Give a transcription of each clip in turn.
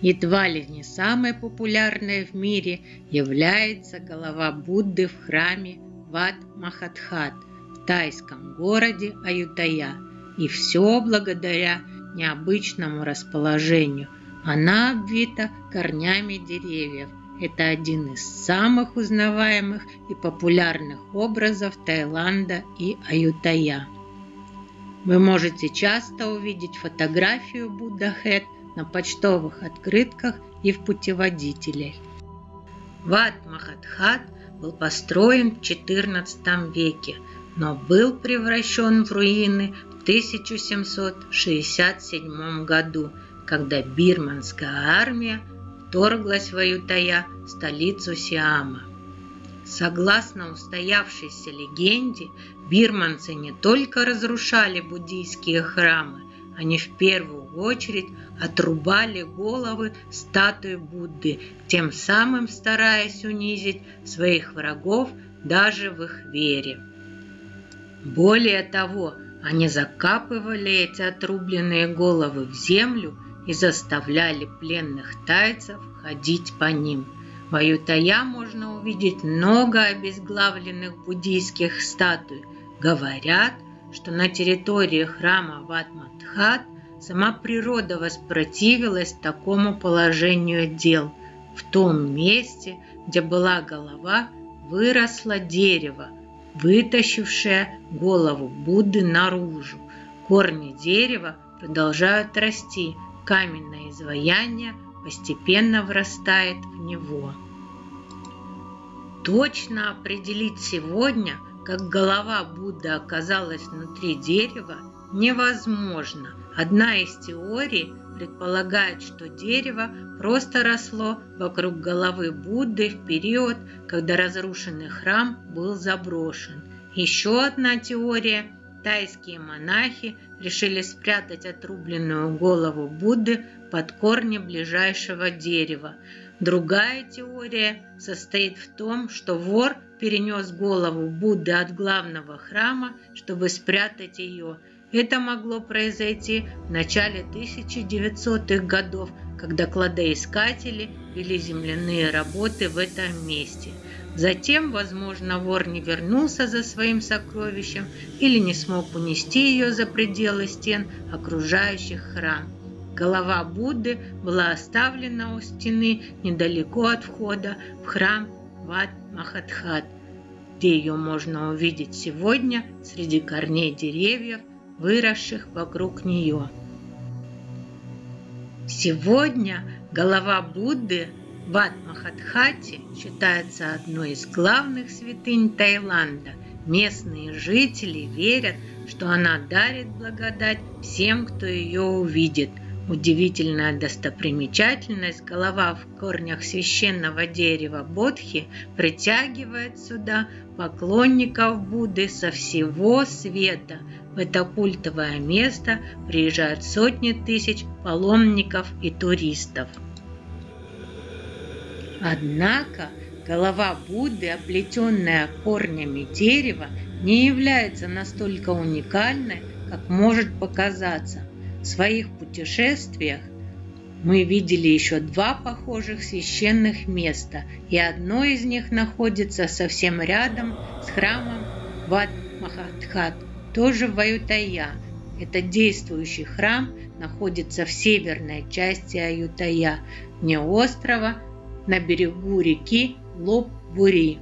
Едва ли не самой популярной в мире является голова Будды в храме Ват Махатхат в тайском городе Аютая. И все благодаря необычному расположению. Она обвита корнями деревьев. Это один из самых узнаваемых и популярных образов Таиланда и Аютая. Вы можете часто увидеть фотографию Будда Хэт на почтовых открытках и в путеводителях. Ват Махатхат был построен в XIV веке, но был превращен в руины в 1767 году, когда бирманская армия вторглась в Аютая, столицу Сиама. Согласно устоявшейся легенде, бирманцы не только разрушали буддийские храмы, они в первую очередь отрубали головы статуи Будды, тем самым стараясь унизить своих врагов даже в их вере. Более того, они закапывали эти отрубленные головы в землю и заставляли пленных тайцев ходить по ним – в Аютая можно увидеть много обезглавленных буддийских статуй. Говорят, что на территории храма Ватматхат сама природа воспротивилась такому положению дел. В том месте, где была голова, выросло дерево, вытащившее голову Будды наружу. Корни дерева продолжают расти, каменное изваяние – постепенно врастает в него. Точно определить сегодня, как голова Будды оказалась внутри дерева, невозможно. Одна из теорий предполагает, что дерево просто росло вокруг головы Будды в период, когда разрушенный храм был заброшен. Еще одна теория – тайские монахи решили спрятать отрубленную голову Будды под корни ближайшего дерева. Другая теория состоит в том, что вор перенес голову Будды от главного храма, чтобы спрятать ее. Это могло произойти в начале 1900-х годов, когда кладоискатели вели земляные работы в этом месте. Затем, возможно, вор не вернулся за своим сокровищем или не смог унести ее за пределы стен, окружающих храм. Голова Будды была оставлена у стены недалеко от входа в храм Ват Махатхат, где ее можно увидеть сегодня среди корней деревьев, выросших вокруг нее. Сегодня голова Будды Ват Махатхати считается одной из главных святынь Таиланда. Местные жители верят, что она дарит благодать всем, кто ее увидит – Удивительная достопримечательность, голова в корнях священного дерева Бодхи притягивает сюда поклонников Будды со всего света. В это культовое место приезжают сотни тысяч паломников и туристов. Однако голова Будды, оплетенная корнями дерева, не является настолько уникальной, как может показаться. В своих путешествиях мы видели еще два похожих священных места, и одно из них находится совсем рядом с храмом Ват Махатхат, тоже в Аютая. Этот действующий храм находится в северной части Аютая, вне острова, на берегу реки Лоб-Бури.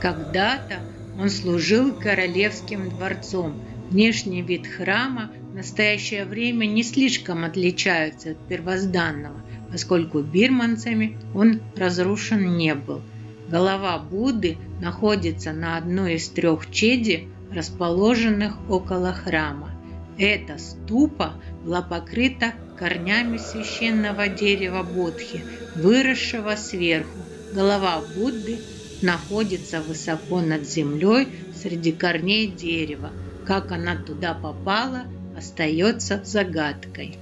Когда-то он служил королевским дворцом. Внешний вид храма в настоящее время не слишком отличаются от первозданного, поскольку бирманцами он разрушен не был. Голова Будды находится на одной из трех чеди, расположенных около храма. Эта ступа была покрыта корнями священного дерева Бодхи, выросшего сверху. Голова Будды находится высоко над землей среди корней дерева. Как она туда попала – остается загадкой.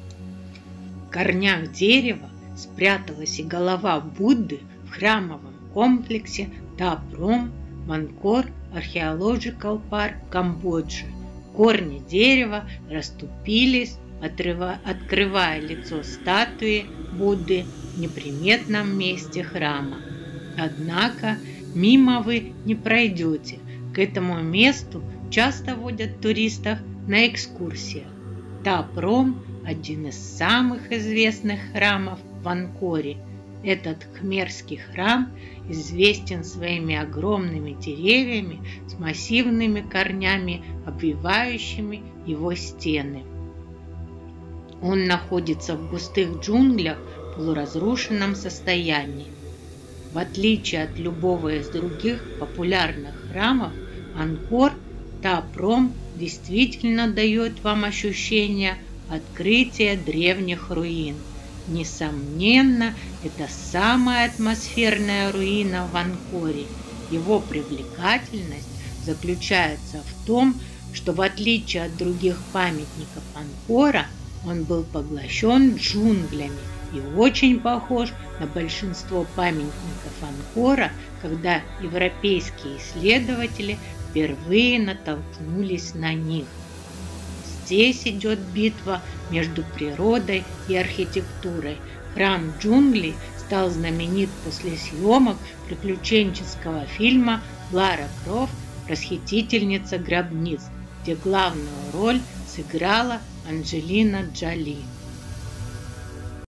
В корнях дерева спряталась и голова Будды в храмовом комплексе Тапром Манкор Archaeological Park Камбоджи. Корни дерева расступились, открывая лицо статуи Будды в неприметном месте храма. Однако мимо вы не пройдете. К этому месту часто водят туристов на экскурсиях. Тапром – один из самых известных храмов в Анкоре. Этот хмерский храм известен своими огромными деревьями с массивными корнями, обвивающими его стены. Он находится в густых джунглях в полуразрушенном состоянии. В отличие от любого из других популярных храмов, Анкор Тапром действительно дает вам ощущение открытия древних руин. Несомненно, это самая атмосферная руина в Анкоре. Его привлекательность заключается в том, что в отличие от других памятников Анкора, он был поглощен джунглями и очень похож на большинство памятников Анкора, когда европейские исследователи впервые натолкнулись на них. Здесь идет битва между природой и архитектурой. Храм джунглей стал знаменит после съемок приключенческого фильма «Лара Крофт. Расхитительница гробниц», где главную роль сыграла Анджелина Джоли.